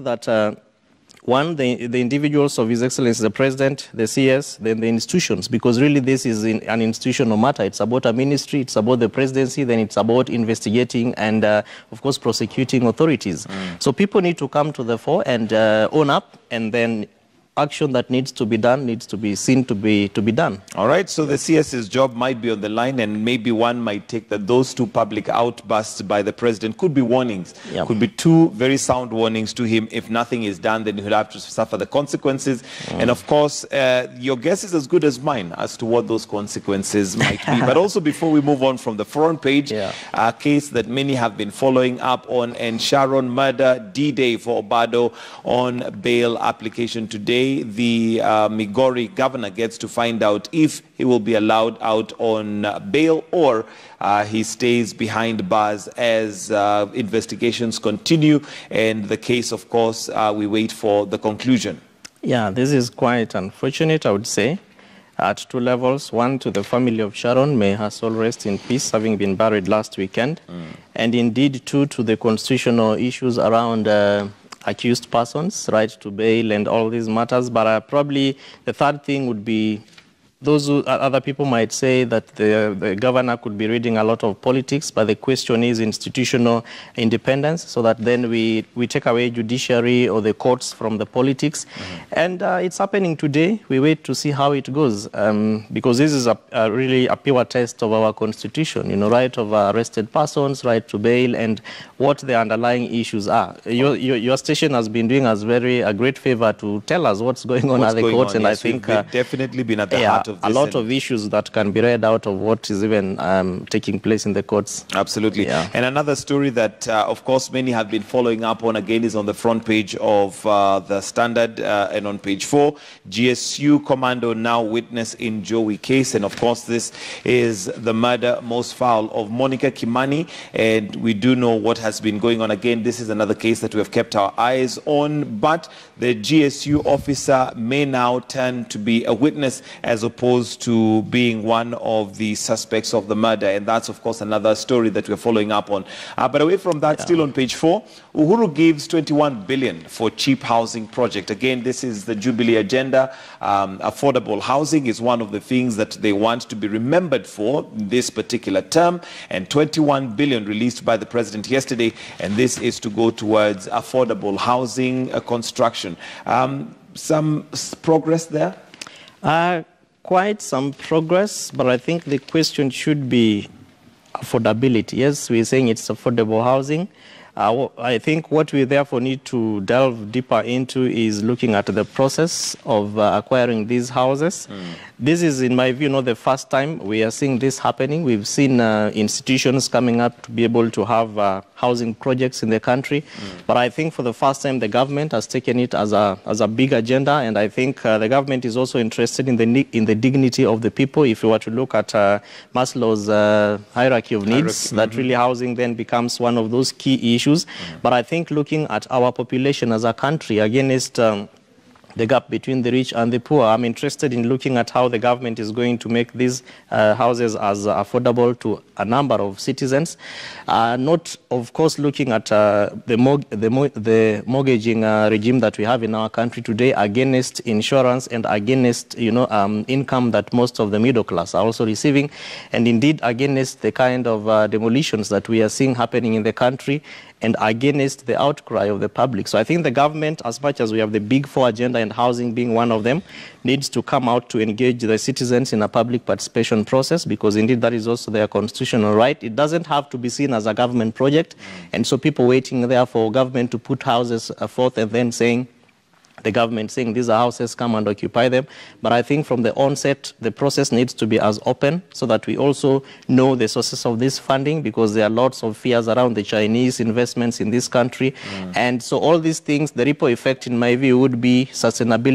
that uh, one, the, the individuals of His Excellency the President, the CS, then the institutions, because really this is in, an institutional matter. It's about a ministry, it's about the presidency, then it's about investigating and, uh, of course, prosecuting authorities. Mm. So people need to come to the fore and uh, own up and then action that needs to be done needs to be seen to be to be done. All right. So the CS's job might be on the line, and maybe one might take that those two public outbursts by the president could be warnings. Yep. Could be two very sound warnings to him. If nothing is done, then he'll have to suffer the consequences. Mm. And of course, uh, your guess is as good as mine as to what those consequences might be. but also, before we move on from the front page, yeah. a case that many have been following up on, and Sharon murder D-Day for Obado on bail application today the uh, Migori governor gets to find out if he will be allowed out on uh, bail or uh, he stays behind bars as uh, investigations continue. And the case, of course, uh, we wait for the conclusion. Yeah, this is quite unfortunate, I would say at two levels. One to the family of Sharon, may her soul rest in peace, having been buried last weekend. Mm. And indeed, two to the constitutional issues around uh, accused persons, right to bail and all these matters. But uh, probably the third thing would be those who, other people might say that the, the, governor could be reading a lot of politics, but the question is institutional independence, so that then we, we take away judiciary or the courts from the politics. Mm -hmm. And uh, it's happening today. We wait to see how it goes, um, because this is a, a really a pure test of our constitution, you know, right of arrested persons, right to bail, and what the underlying issues are. Your, your, your station has been doing us very a great favor to tell us what's going on what's at the courts, and yes, I think... Uh, definitely been at the yeah, heart of a lot of issues that can be read out of what is even um, taking place in the courts. Absolutely. Yeah. And another story that, uh, of course, many have been following up on again is on the front page of uh, the Standard uh, and on page four. GSU commando now witness in Jowie case. And of course, this is the murder most foul of Monica Kimani. And we do know what has been going on. Again, this is another case that we have kept our eyes on. But the GSU officer may now turn to be a witness as opposed opposed to being one of the suspects of the murder. And that's, of course, another story that we're following up on. Uh, but away from that, yeah. still on page four, Uhuru gives 21 billion for cheap housing project. Again, this is the Jubilee agenda. Um, affordable housing is one of the things that they want to be remembered for this particular term. And 21 billion released by the president yesterday. And this is to go towards affordable housing uh, construction. Um, some progress there? Uh, quite some progress, but I think the question should be affordability. Yes, we're saying it's affordable housing. Uh, I think what we therefore need to delve deeper into is looking at the process of uh, acquiring these houses. Mm. This is, in my view, not the first time we are seeing this happening. We've seen uh, institutions coming up to be able to have uh, housing projects in the country. Mm. But I think for the first time, the government has taken it as a, as a big agenda. And I think uh, the government is also interested in the, in the dignity of the people. If you were to look at uh, Maslow's uh, hierarchy of needs, hierarchy. Mm -hmm. that really housing then becomes one of those key issues. Mm. But I think looking at our population as a country against um, the gap between the rich and the poor. I'm interested in looking at how the government is going to make these uh, houses as affordable to a number of citizens. Uh, not, of course, looking at uh, the, mog the, mo the, mortgaging uh, regime that we have in our country today against insurance and against you know, um, income that most of the middle class are also receiving, and indeed against the kind of uh, demolitions that we are seeing happening in the country and against the outcry of the public. So I think the government, as much as we have the big four agenda and housing being one of them, needs to come out to engage the citizens in a public participation process because indeed that is also their constitutional right. It doesn't have to be seen as a government project. Mm. And so people waiting there for government to put houses uh, forth and then saying, the government saying these are houses, come and occupy them. But I think from the onset, the process needs to be as open so that we also know the sources of this funding because there are lots of fears around the Chinese investments in this country. Mm. And so all these things, the ripple effect, in my view, would be sustainability.